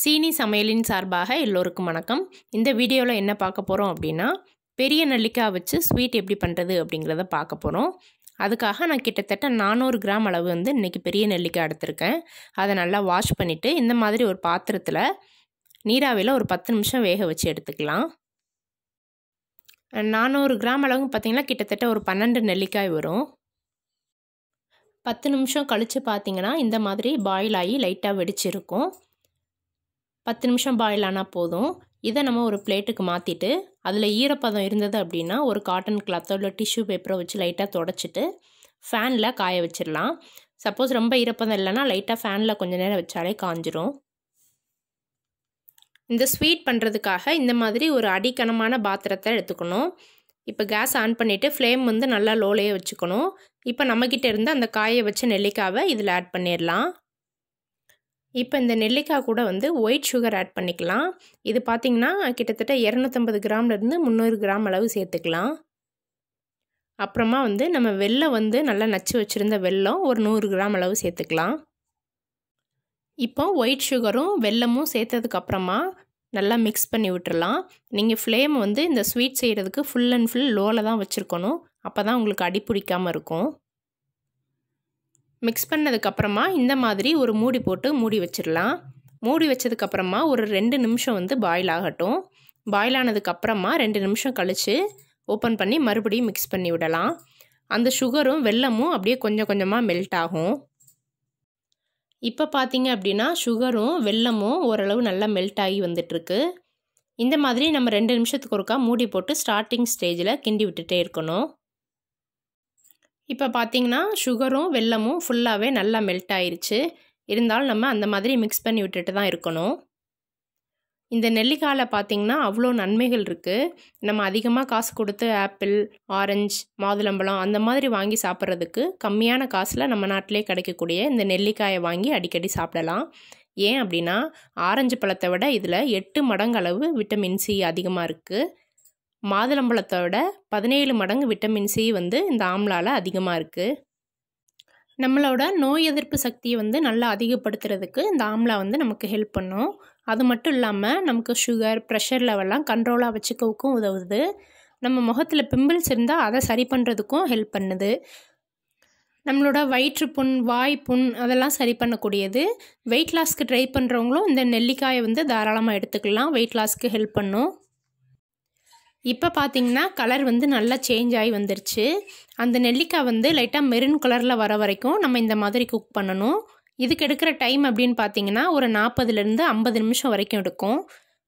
சீனி சமையலின் சார்பாக எல்லோருக்கும் வணக்கம். இந்த வீடியோவில் என்ன பார்க்க போகிறோம் அப்படின்னா பெரிய நெல்லிக்காய் வச்சு ஸ்வீட் எப்படி பண்ணுறது அப்படிங்கிறத பார்க்க போகிறோம் அதுக்காக நான் கிட்டத்தட்ட நானூறு கிராம் அளவு வந்து இன்றைக்கி பெரிய நெல்லிக்காய் எடுத்திருக்கேன். அதை நல்லா வாஷ் பண்ணிவிட்டு இந்த மாதிரி ஒரு பாத்திரத்தில் நீராவியில் ஒரு பத்து நிமிஷம் வேக வச்சு எடுத்துக்கலாம். நானூறு கிராம் அளவு பார்த்திங்கன்னா கிட்டத்தட்ட ஒரு பன்னெண்டு நெல்லிக்காய் வரும். பத்து நிமிஷம் கழித்து பார்த்திங்கன்னா இந்த மாதிரி பாயில் ஆகி லைட்டாக வெடிச்சிருக்கும். பத்து நிமிஷம் பாயில் ஆனால் போதும். இதை நம்ம ஒரு பிளேட்டுக்கு மாற்றிட்டு அதில் ஈரப்பதம் இருந்தது அப்படின்னா ஒரு காட்டன் கிளாத்தோ இல்லை டிஷ்யூ பேப்பரோ வச்சு லைட்டாக தொடச்சிட்டு ஃபேனில் காய வச்சிடலாம். சப்போஸ் ரொம்ப ஈரப்பதம் இல்லைன்னா லைட்டாக ஃபேனில் கொஞ்சம் நேரம் வச்சாலே காஞ்சிரும். இந்த ஸ்வீட் பண்ணுறதுக்காக இந்த மாதிரி ஒரு அடிக்கனமான பாத்திரத்தை எடுத்துக்கணும். இப்போ கேஸ் ஆன் பண்ணிவிட்டு ஃப்ளேம் வந்து நல்லா லோலையே வச்சுக்கணும். இப்போ நம்மக்கிட்ட இருந்து அந்த காயை வச்ச நெல்லிக்காவை இதில் ஆட் பண்ணிடலாம். இப்போ இந்த நெல்லிக்காய் கூட வந்து ஒயிட் சுகர் ஆட் பண்ணிக்கலாம். இது பார்த்திங்கன்னா கிட்டத்தட்ட இரநூத்தம்பது கிராம்லேருந்து முந்நூறு கிராம் அளவு சேர்த்துக்கலாம். அப்புறமா வந்து நம்ம வெள்ளம் வந்து நல்லா நச்சு வச்சுருந்த வெல்லம் ஒரு நூறு கிராம் அளவு சேர்த்துக்கலாம். இப்போ ஒயிட் சுகரும் வெல்லமும் சேர்த்ததுக்கப்புறமா நல்லா மிக்ஸ் பண்ணி விட்டுறலாம். நீங்கள் ஃப்ளேம் வந்து இந்த ஸ்வீட் செய்கிறதுக்கு ஃபுல் அண்ட் ஃபுல் லோவில் தான் வச்சுருக்கணும். அப்போ தான் உங்களுக்கு அடி பிடிக்காமல் இருக்கும். மிக்ஸ் பண்ணதுக்கப்புறமா இந்த மாதிரி ஒரு மூடி போட்டு மூடி வச்சிடலாம். மூடி வச்சதுக்கப்புறமா ஒரு ரெண்டு நிமிஷம் வந்து பாயில் ஆகட்டும். பாயில் ஆனதுக்கப்புறமா ரெண்டு நிமிஷம் கழித்து ஓப்பன் பண்ணி மறுபடியும் மிக்ஸ் பண்ணி விடலாம். அந்த சுகரும் வெல்லமும் அப்படியே கொஞ்சம் கொஞ்சமாக மெல்ட் ஆகும். இப்போ பார்த்தீங்க அப்படின்னா சுகரும் வெல்லமும் ஓரளவு நல்லா மெல்ட் ஆகி வந்துட்டுருக்கு. இந்த மாதிரி நம்ம ரெண்டு நிமிஷத்துக்கு ஒருக்கா மூடி போட்டு ஸ்டார்டிங் ஸ்டேஜில் கிண்டி விட்டுட்டே இருக்கணும். இப்போ பார்த்தீங்கன்னா சுகரும் வெல்லமும் ஃபுல்லாகவே நல்லா மெல்ட் ஆயிடுச்சு இருந்தாலும் நம்ம அந்த மாதிரி மிக்ஸ் பண்ணி விட்டுட்டு தான் இருக்கணும். இந்த நெல்லிக்காயில் பார்த்திங்கன்னா அவ்வளோ நன்மைகள் இருக்குது நம்ம அதிகமாக காசு கொடுத்து ஆப்பிள் ஆரஞ்சு மாதுளம்பழம் அந்த மாதிரி வாங்கி சாப்பிட்றதுக்கு கம்மியான காசில் நம்ம நாட்டிலே கிடைக்கக்கூடிய இந்த நெல்லிக்காயை வாங்கி அடிக்கடி சாப்பிடலாம். ஏன் அப்படின்னா ஆரஞ்சு பழத்தை விட இதில் எட்டு மடங்கு அளவு விட்டமின் சி அதிகமாக இருக்குது மாதுளம்பழத்தை விட பதினேழு மடங்கு விட்டமின் சி வந்து இந்த ஆம்லாவில் அதிகமாக இருக்குது நம்மளோட நோய் எதிர்ப்பு சக்தியை வந்து நல்லா அதிகப்படுத்துறதுக்கு இந்த ஆம்லா வந்து நமக்கு ஹெல்ப் பண்ணும். அது மட்டும் இல்லாமல் நமக்கு சுகர் ப்ரெஷர் லெவல்லாம் கண்ட்ரோலாக வச்சுக்கவுக்கும் உதவுது. நம்ம முகத்தில் பிம்பிள்ஸ் இருந்தால் அதை சரி பண்ணுறதுக்கும் ஹெல்ப் பண்ணுது. நம்மளோட வயிற்று புண் வாய் புண் அதெல்லாம் சரி பண்ணக்கூடியது. வெயிட் லாஸ்க்கு ட்ரை பண்ணுறவங்களும் இந்த நெல்லிக்காயை வந்து தாராளமாக எடுத்துக்கலாம். வெயிட் லாஸ்க்கு ஹெல்ப் பண்ணும். இப்போ பார்த்தீங்கன்னா கலர் வந்து நல்லா சேஞ்ச் ஆகி வந்துருச்சு. அந்த நெல்லிக்காய் வந்து லைட்டாக மெரூன் கலரில் வர வரைக்கும் நம்ம இந்த மாதிரி குக் பண்ணணும். இதுக்கு எடுக்கிற டைம் அப்படின்னு பார்த்தீங்கன்னா ஒரு நாற்பதுலேருந்து ஐம்பது நிமிஷம் வரைக்கும் எடுக்கும்.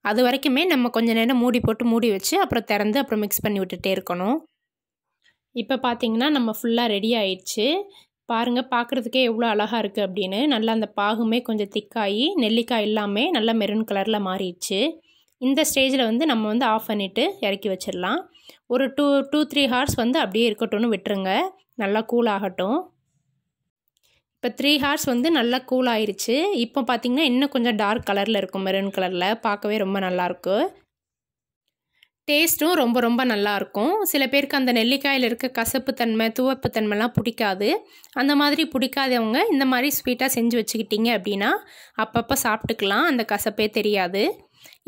அது வரைக்குமே நம்ம கொஞ்சம் நேரம் மூடி போட்டு மூடி வச்சு அப்புறம் திறந்து அப்புறம் மிக்ஸ் பண்ணி விட்டுட்டே இருக்கணும். இப்போ பார்த்தீங்கன்னா நம்ம ஃபுல்லாக ரெடி ஆயிடுச்சு. பாருங்கள் பார்க்குறதுக்கே எவ்வளோ அழகாக இருக்குது அப்படின்னு. நல்லா அந்த பாகுமே கொஞ்சம் திக்காகி நெல்லிக்காய் எல்லாமே நல்லா மெரூன் கலரில் மாறிடுச்சு. இந்த ஸ்டேஜில் வந்து நம்ம வந்து ஆஃப் பண்ணிவிட்டு இறக்கி வச்சிடலாம். ஒரு டூ டூ த்ரீ ஹார்ஸ் வந்து அப்படியே இருக்கட்டும்னு விட்டுருங்க. நல்லா கூல் ஆகட்டும். இப்போ த்ரீ ஹார்ஸ் வந்து நல்லா கூல் ஆயிடுச்சு இப்போ பார்த்திங்கன்னா இன்னும் கொஞ்சம் டார்க் கலரில் இருக்கும். மெரூன் கலரில் பார்க்கவே ரொம்ப நல்லாயிருக்கும் டேஸ்ட்டும் ரொம்ப ரொம்ப நல்லாயிருக்கும் சில பேருக்கு அந்த நெல்லிக்காயில் இருக்க கசப்பு தன்மை துவப்பு தன்மைலாம் பிடிக்காது. அந்த மாதிரி பிடிக்காதவங்க இந்த மாதிரி ஸ்வீட்டாக செஞ்சு வச்சுக்கிட்டிங்க அப்படின்னா அப்பப்போ சாப்பிட்டுக்கலாம். அந்த கசப்பே தெரியாது.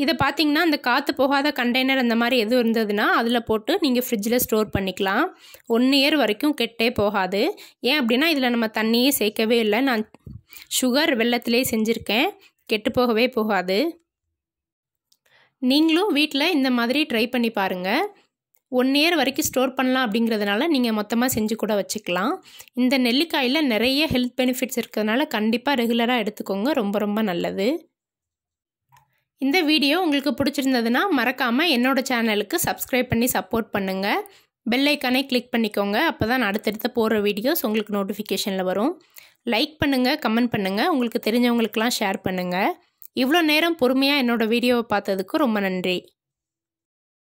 இதை பார்த்தீங்கன்னா அந்த காற்று போகாத கண்டெய்னர் அந்த மாதிரி எதுவும் இருந்ததுன்னா அதில் போட்டு நீங்கள் ஃப்ரிட்ஜில் ஸ்டோர் பண்ணிக்கலாம். ஒன் இயர் வரைக்கும் கெட்டே போகாது. ஏன் அப்படின்னா இதில் நம்ம தண்ணியே சேர்க்கவே இல்லை. நான் சுகர் வெள்ளத்திலே செஞ்சுருக்கேன். கெட்டு போகவே போகாது. நீங்களும் வீட்டில் இந்த மாதிரி ட்ரை பண்ணி பாருங்கள் ஒன் இயர் வரைக்கும் ஸ்டோர் பண்ணலாம் அப்படிங்கிறதுனால நீங்கள் மொத்தமாக செஞ்சு கூட வச்சுக்கலாம். இந்த நெல்லிக்காயில் நிறைய ஹெல்த் பெனிஃபிட்ஸ் இருக்கிறதுனால கண்டிப்பாக ரெகுலராக எடுத்துக்கோங்க. ரொம்ப ரொம்ப நல்லது. இந்த வீடியோ உங்களுக்கு பிடிச்சிருந்ததுன்னா மறக்காமல் என்னோடய சேனலுக்கு சப்ஸ்கிரைப் பண்ணி சப்போர்ட் பண்ணுங்கள் பெல் ஐக்கானே கிளிக் பண்ணிக்கோங்க. அப்போ தான் அடுத்தடுத்த போடுற வீடியோஸ் உங்களுக்கு நோட்டிஃபிகேஷனில் வரும். லைக் பண்ணுங்கள் கமெண்ட் பண்ணுங்கள் உங்களுக்கு தெரிஞ்சவங்களுக்கெலாம் ஷேர் பண்ணுங்கள் இவ்வளோ நேரம் பொறுமையாக என்னோடய வீடியோவை பார்த்ததுக்கு ரொம்ப நன்றி.